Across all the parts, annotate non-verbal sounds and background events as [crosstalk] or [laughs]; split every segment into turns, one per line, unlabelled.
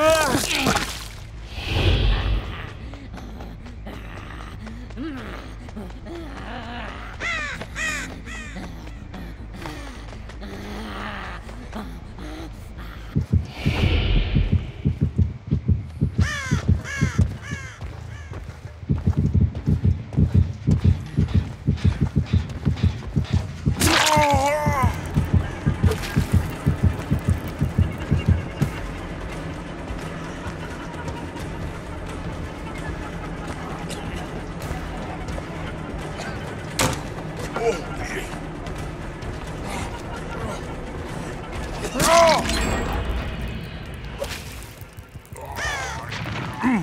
Ах! Ah!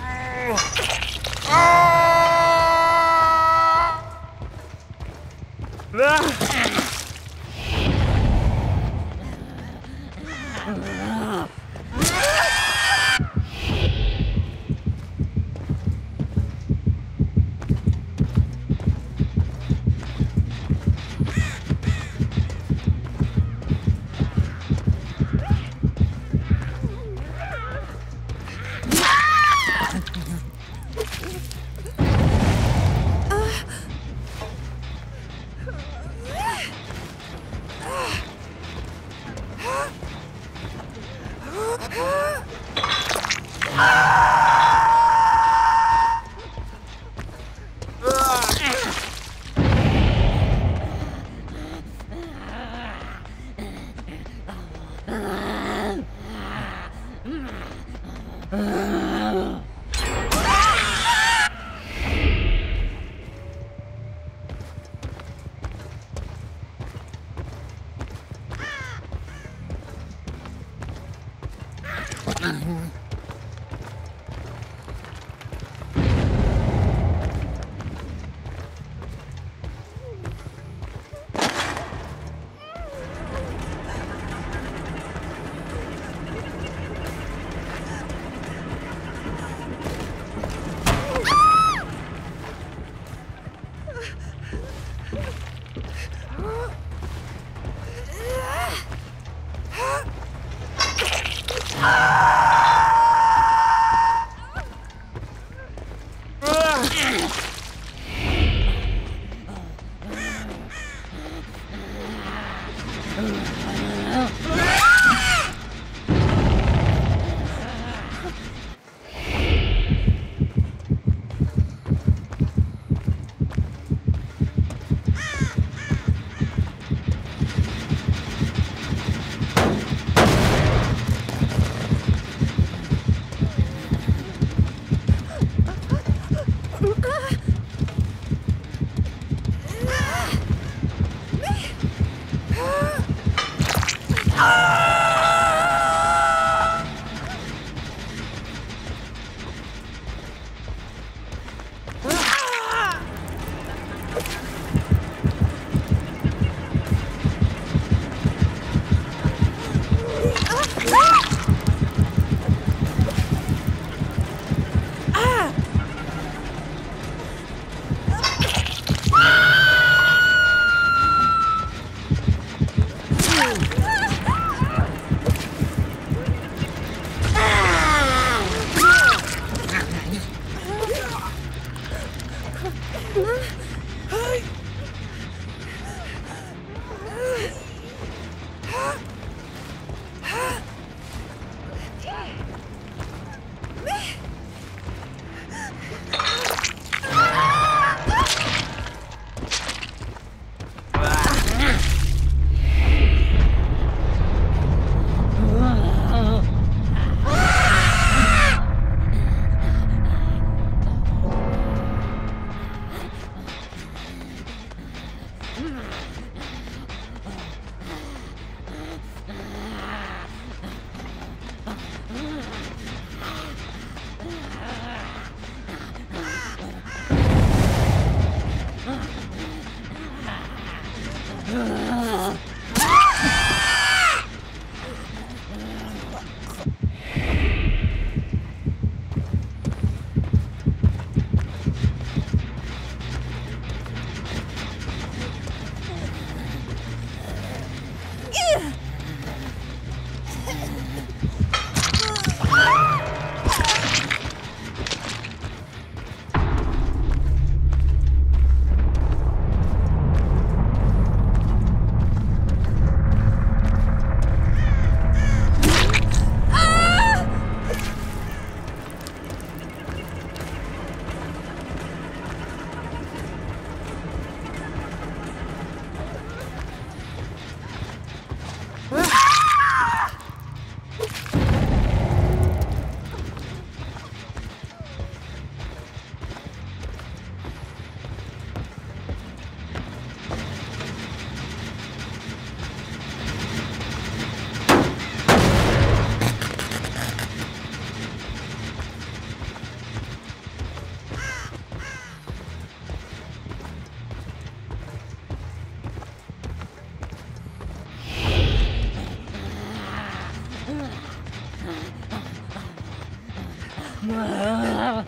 Ugh. [laughs] Thank you. Hmm. Ugh.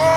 Ah!